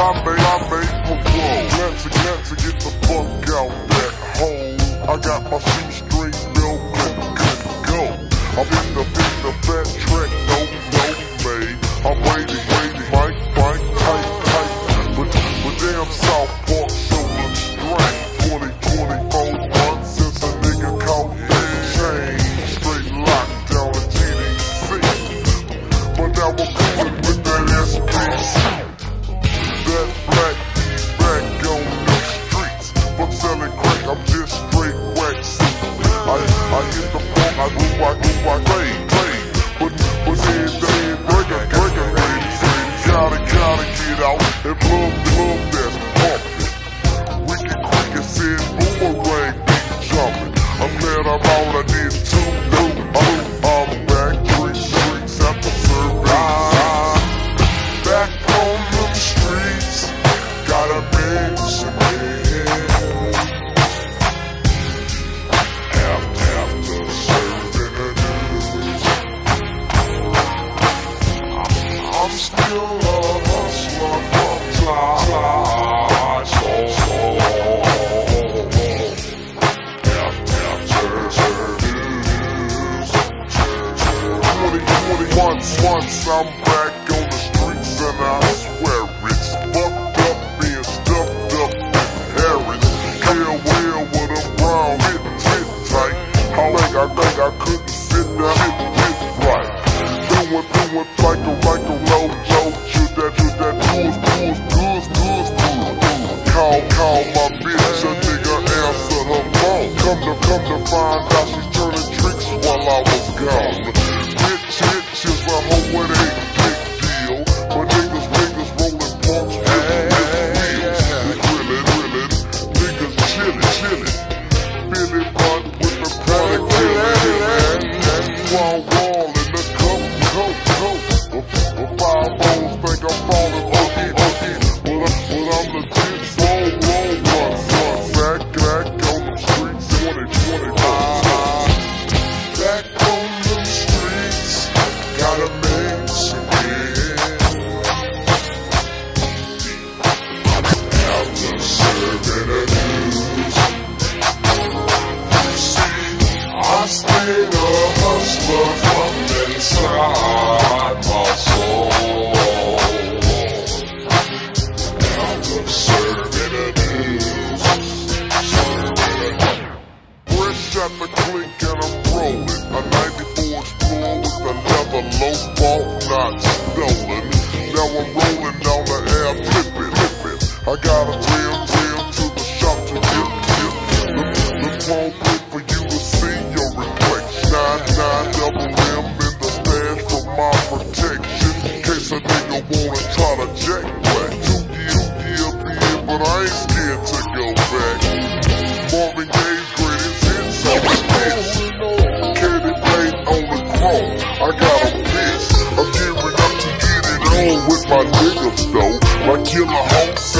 lumber and love, love that's can crank cricket said boomerang be jumping. I'm glad I'm out, I did too new. I'm, oh, I'm back, drink drinks after surviving. Back on the streets, got a bitch in After, serving the news, I'm still. it like a like a rojo. Shoot that, shoot that, booze, booze, booze, booze, booze. Call, call my bitch, a nigga answer her phone. Come to, come to find out she's turning tricks while I was gone. rolling. A 94 Explorer with the leather stolen. Now I'm rolling down the air, flipping, flipping. I got a trim, to the shop to get, get, get. The, the phone for you to see your reflection. Nine, nine, double M in the stash for my protection. Case a nigga wanna try to jack. Two but I hoes though. My killer.